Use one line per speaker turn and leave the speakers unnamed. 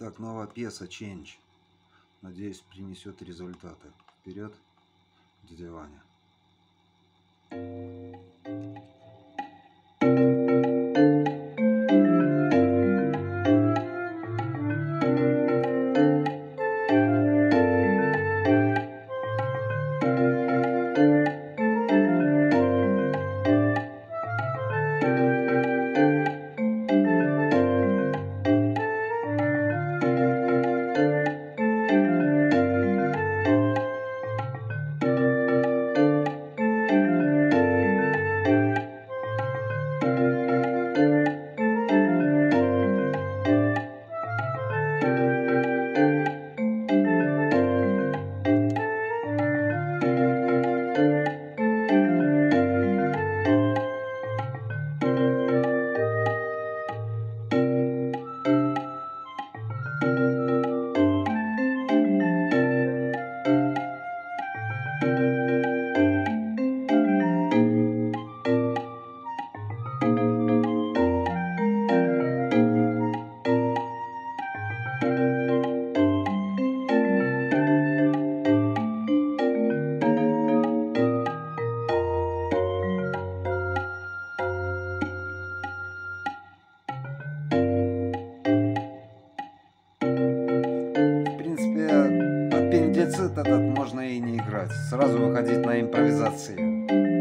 Так, новая пьеса Change. Надеюсь, принесет результаты. Вперед, дядя Ваня. аппендицит этот можно и не играть. Сразу выходить на импровизации.